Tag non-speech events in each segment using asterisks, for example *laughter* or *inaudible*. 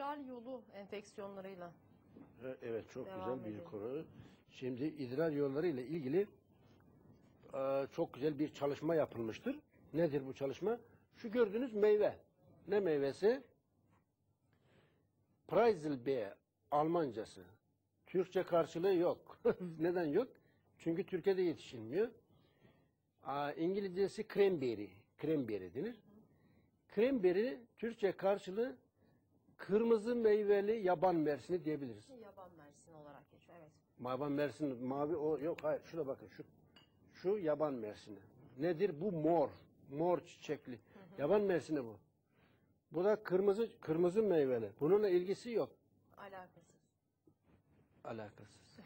idrar yolu enfeksiyonlarıyla. Evet çok Devam güzel bir edelim. konu. Şimdi idrar yolları ile ilgili e, çok güzel bir çalışma yapılmıştır. Nedir bu çalışma? Şu gördüğünüz meyve. Ne meyvesi? Preiselbeer Almancası. Türkçe karşılığı yok. *laughs* Neden yok? Çünkü Türkiye'de yetişilmiyor. Aa, İngilizcesi cranberry. Cranberry denir. Cranberry Türkçe karşılığı kırmızı meyveli yaban mersini diyebiliriz. Yaban mersini olarak geçiyor. Evet. Yaban mersini mavi o yok hayır şurada bakın şu şu yaban mersini. Nedir bu mor mor çiçekli. Yaban mersini bu. Bu da kırmızı kırmızı meyveli. Bununla ilgisi yok. Alakasız. Alakasız.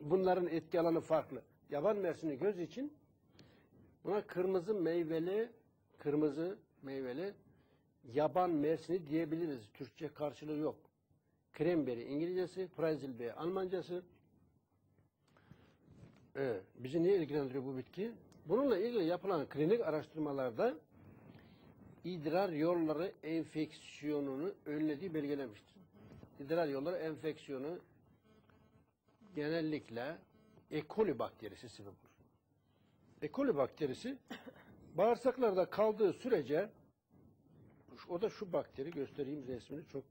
Bunların etki alanı farklı. Yaban mersini göz için buna kırmızı meyveli kırmızı meyveli yaban mersini diyebiliriz. Türkçe karşılığı yok. Cranberry İngilizcesi, Preiselbeer Almancası. Evet, bizi niye ilgilendiriyor bu bitki? Bununla ilgili yapılan klinik araştırmalarda idrar yolları enfeksiyonunu önlediği belgelenmiştir. İdrar yolları enfeksiyonu genellikle E. coli bakterisi sebep olur. E. coli bakterisi bağırsaklarda kaldığı sürece o da şu bakteri göstereyim resmini çok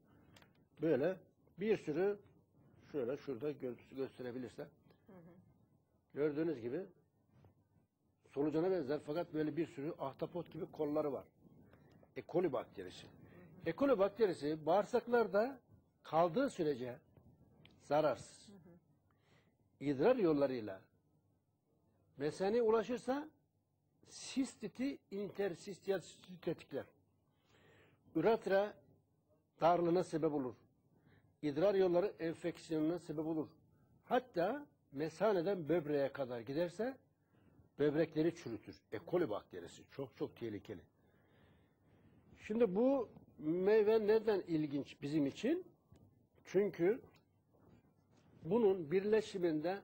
böyle bir sürü şöyle şurada görüntüsü gösterebilirse gördüğünüz gibi solucana benzer fakat böyle bir sürü ahtapot gibi kolları var. E. coli bakterisi. E. coli bakterisi bağırsaklarda kaldığı sürece zararsız. İdrar yollarıyla mesene ulaşırsa sistiti intersistiyal tetikler. Üretra darlığına sebep olur. İdrar yolları enfeksiyonuna sebep olur. Hatta mesaneden böbreğe kadar giderse böbrekleri çürütür. E. coli bakterisi çok çok tehlikeli. Şimdi bu meyve neden ilginç bizim için? Çünkü bunun birleşiminde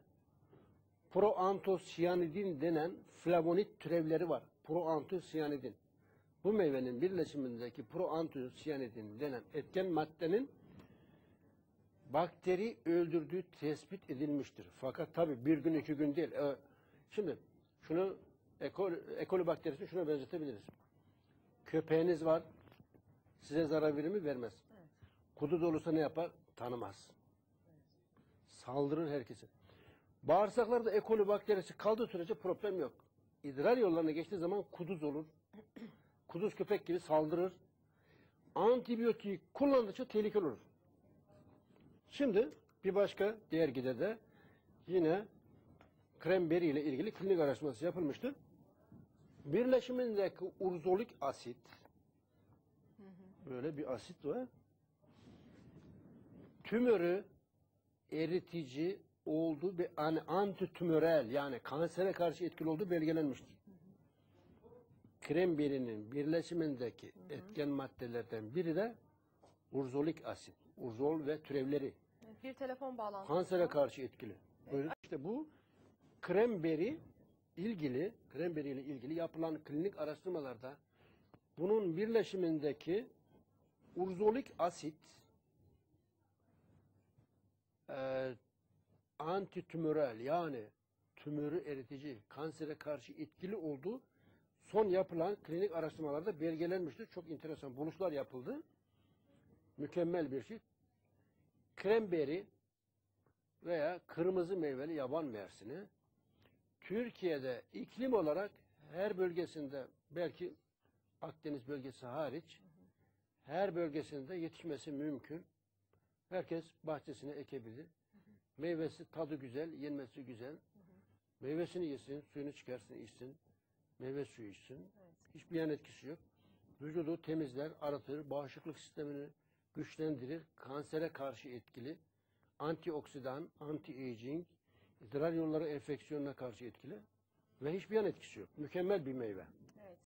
proantosiyanidin denen flavonit türevleri var. Proantosiyanidin. Bu meyvenin birleşimindeki proantosiyanidin denen etken maddenin bakteri öldürdüğü tespit edilmiştir. Fakat tabi bir gün iki gün değil. Ee, Şimdi şunu ekol, ekoli bakterisini şuna benzetebiliriz. Köpeğiniz var. Size zarar verir mi? Vermez. Kudu dolusa ne yapar? Tanımaz. Saldırır herkese. Bağırsaklarda E. coli bakterisi kaldığı sürece problem yok. İdrar yollarına geçtiği zaman kuduz olur. Kuduz köpek gibi saldırır. Antibiyotik kullandıkça tehlikeli olur. Şimdi bir başka diğer gidede yine kremberi ile ilgili klinik araştırması yapılmıştır. Birleşimindeki urzolik asit böyle bir asit var. Tümörü eritici olduğu ve yani antitümörel yani kansere karşı etkili olduğu belgelenmiştir. Kremberinin birleşimindeki etken maddelerden biri de urzolik asit. Urzol ve türevleri. Evet, Bir telefon bağlantısı. Kansere karşı etkili. Böyle işte bu kremberi ilgili, kremberi ile ilgili yapılan klinik araştırmalarda bunun birleşimindeki urzolik asit e, antitümörel yani tümörü eritici, kansere karşı etkili olduğu son yapılan klinik araştırmalarda belgelenmiştir. Çok enteresan buluşlar yapıldı. Mükemmel bir şey. Kremberi veya kırmızı meyveli yaban mersini Türkiye'de iklim olarak her bölgesinde belki Akdeniz bölgesi hariç her bölgesinde yetişmesi mümkün. Herkes bahçesine ekebilir. Meyvesi tadı güzel, yenmesi güzel. Meyvesini yesin, suyunu çıkarsın, içsin. Meyve suyu içsin. Hiçbir yan etkisi yok. Vücudu temizler, arıtır, bağışıklık sistemini güçlendirir, kansere karşı etkili, antioksidan, anti-aging, idrar yolları enfeksiyonuna karşı etkili ve hiçbir yan etkisi yok. Mükemmel bir meyve.